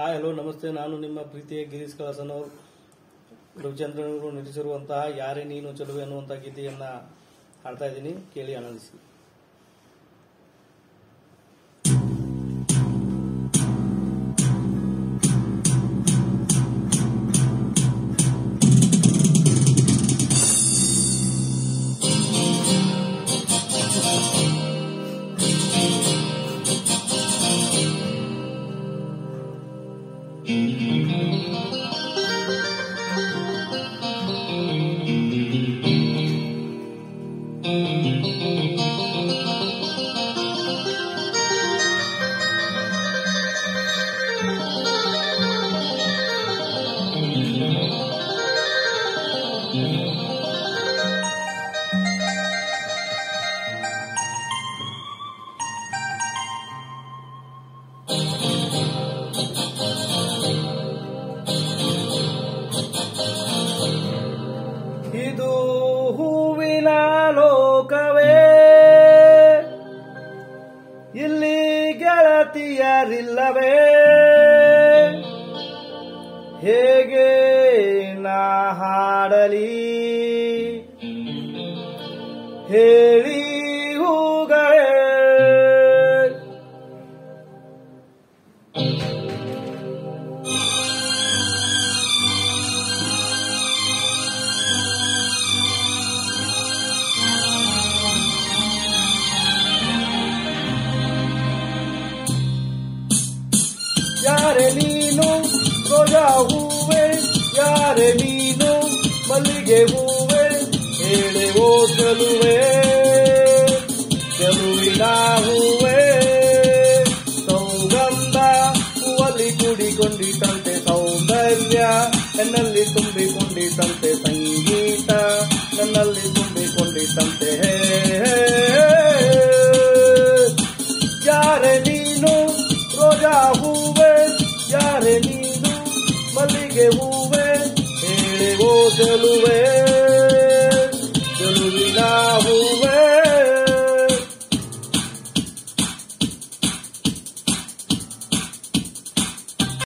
Hi, hello, ನಮಸ್ತೆ. ನಾನು ನಿಮ್ಮ ಪ್ರೀತಿಯ ಗಿರೀಶ್ ಕಳಸನವರು ರವಿಚಂದ್ರನವರು ನಟಿಸಿರುವಂತಹ ಯಾರೇ ನೀನು ಚಲುವೆ ಅನ್ನುವಂತಹ ಗೀತೆಯನ್ನ ಹಾಡ್ತಾ ಇದ್ದೀನಿ. ಕೇಳಿ ಆನಂದಿಸಿ. ಇದು ಹೂವಿನ ಲೋಕವೇ. ಇಲ್ಲಿ ಗೆಳತಿಯರಿಲ್ಲವೇ. ಹೇಗೆ ನಾ ಹಾಡಲಿ? ಹೇಳಿ ಹೂಗಳೇ. ಯಾರೆ ನೀನು ರೋಜಾ ಹೂವೆ ಯಾರೆ ನೀನು ಮಲ್ಲಿಗೆ ಹೂವೆ ಹೇಳೆ ಓ ಚೆಲುವೆ ಚೆಲುವಿನ ಹೂವೆ ಸೌಗಂಧ ಹೂವಲ್ಲಿ ಕೂಡಿಕೊಂಡಿತಂತೆ ಸೌಂದರ್ಯ ನನ್ನಲ್ಲಿ ತುಂಬಿಕೊಂಡಿತಂತೆ ಸಂಗೀತ ನನ್ನಲ್ಲಿ ತುಂಬಿಕೊಂಡಿತಂತೆ ಹೇ, ಹೇ, ಹೇ. ಯಾರೆ ನೀನು ರೋಜಾ ಹೂವೆ que hube, el negocio.